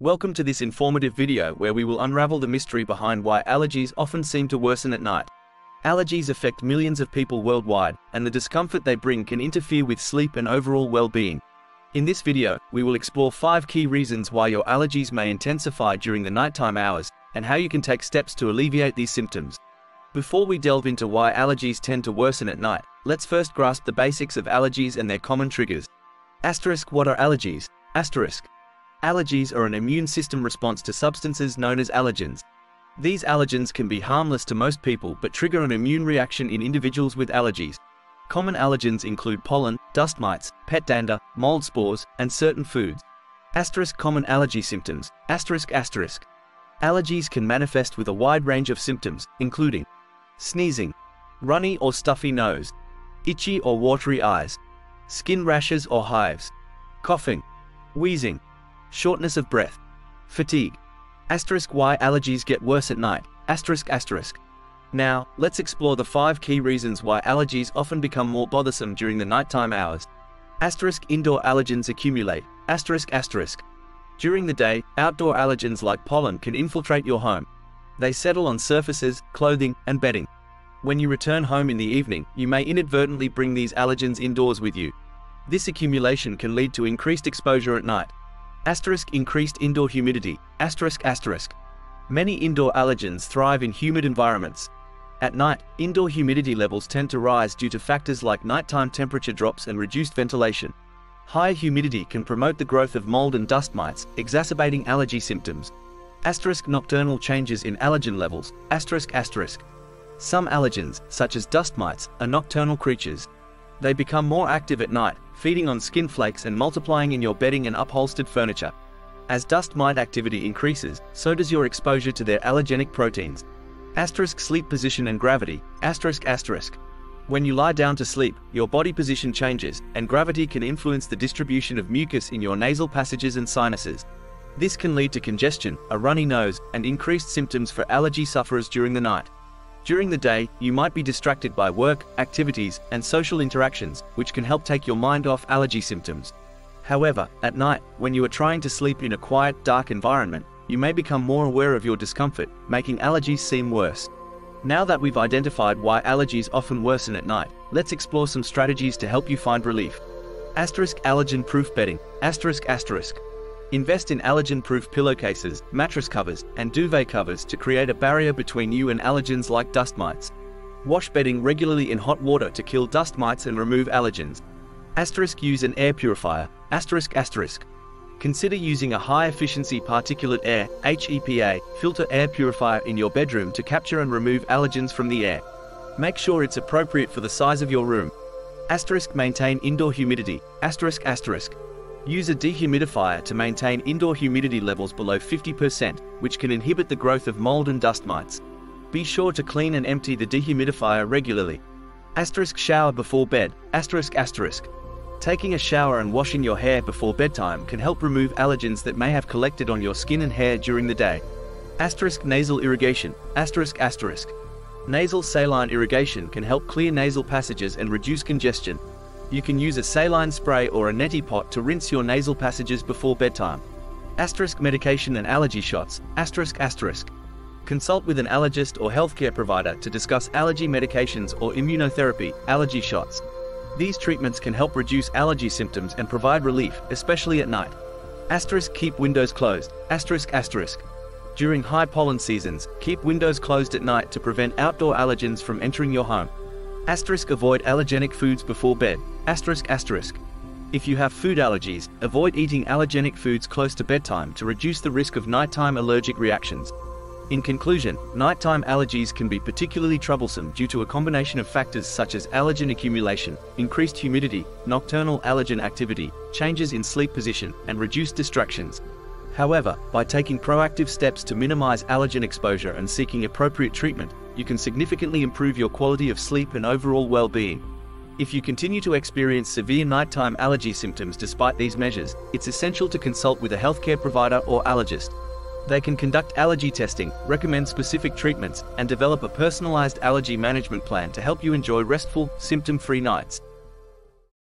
Welcome to this informative video where we will unravel the mystery behind why allergies often seem to worsen at night. Allergies affect millions of people worldwide, and the discomfort they bring can interfere with sleep and overall well-being. In this video, we will explore 5 key reasons why your allergies may intensify during the nighttime hours, and how you can take steps to alleviate these symptoms. Before we delve into why allergies tend to worsen at night, let's first grasp the basics of allergies and their common triggers. Asterisk What are allergies? Asterisk Allergies are an immune system response to substances known as allergens. These allergens can be harmless to most people but trigger an immune reaction in individuals with allergies. Common allergens include pollen, dust mites, pet dander, mold spores, and certain foods. Asterisk common allergy symptoms. Asterisk asterisk. Allergies can manifest with a wide range of symptoms, including sneezing, runny or stuffy nose, itchy or watery eyes, skin rashes or hives, coughing, wheezing, shortness of breath, fatigue. Asterisk why allergies get worse at night. Asterisk asterisk. Now, let's explore the five key reasons why allergies often become more bothersome during the nighttime hours. Asterisk indoor allergens accumulate. Asterisk asterisk. During the day, outdoor allergens like pollen can infiltrate your home. They settle on surfaces, clothing, and bedding. When you return home in the evening, you may inadvertently bring these allergens indoors with you. This accumulation can lead to increased exposure at night. Asterisk increased indoor humidity. Asterisk asterisk. Many indoor allergens thrive in humid environments. At night, indoor humidity levels tend to rise due to factors like nighttime temperature drops and reduced ventilation. High humidity can promote the growth of mold and dust mites, exacerbating allergy symptoms. Asterisk nocturnal changes in allergen levels. Asterisk asterisk. Some allergens, such as dust mites, are nocturnal creatures. They become more active at night, feeding on skin flakes and multiplying in your bedding and upholstered furniture. As dust mite activity increases, so does your exposure to their allergenic proteins. Asterisk sleep position and gravity, asterisk asterisk. When you lie down to sleep, your body position changes, and gravity can influence the distribution of mucus in your nasal passages and sinuses. This can lead to congestion, a runny nose, and increased symptoms for allergy sufferers during the night. During the day, you might be distracted by work, activities, and social interactions, which can help take your mind off allergy symptoms. However, at night, when you are trying to sleep in a quiet, dark environment, you may become more aware of your discomfort, making allergies seem worse. Now that we've identified why allergies often worsen at night, let's explore some strategies to help you find relief. Asterisk allergen proof bedding. Asterisk asterisk. Invest in allergen-proof pillowcases, mattress covers, and duvet covers to create a barrier between you and allergens like dust mites. Wash bedding regularly in hot water to kill dust mites and remove allergens. Asterisk use an air purifier. Asterisk asterisk. Consider using a high-efficiency particulate air HEPA filter air purifier in your bedroom to capture and remove allergens from the air. Make sure it's appropriate for the size of your room. Asterisk maintain indoor humidity. Asterisk asterisk. Use a dehumidifier to maintain indoor humidity levels below 50%, which can inhibit the growth of mold and dust mites. Be sure to clean and empty the dehumidifier regularly. Asterisk shower before bed. Asterisk asterisk. Taking a shower and washing your hair before bedtime can help remove allergens that may have collected on your skin and hair during the day. Asterisk nasal irrigation. Asterisk asterisk. Nasal saline irrigation can help clear nasal passages and reduce congestion, you can use a saline spray or a neti pot to rinse your nasal passages before bedtime. Asterisk medication and allergy shots, asterisk asterisk. Consult with an allergist or healthcare provider to discuss allergy medications or immunotherapy, allergy shots. These treatments can help reduce allergy symptoms and provide relief, especially at night. Asterisk keep windows closed, asterisk asterisk. During high pollen seasons, keep windows closed at night to prevent outdoor allergens from entering your home. Asterisk avoid allergenic foods before bed. Asterisk asterisk. If you have food allergies, avoid eating allergenic foods close to bedtime to reduce the risk of nighttime allergic reactions. In conclusion, nighttime allergies can be particularly troublesome due to a combination of factors such as allergen accumulation, increased humidity, nocturnal allergen activity, changes in sleep position, and reduced distractions. However, by taking proactive steps to minimize allergen exposure and seeking appropriate treatment, you can significantly improve your quality of sleep and overall well-being. If you continue to experience severe nighttime allergy symptoms despite these measures, it's essential to consult with a healthcare provider or allergist. They can conduct allergy testing, recommend specific treatments, and develop a personalized allergy management plan to help you enjoy restful, symptom-free nights.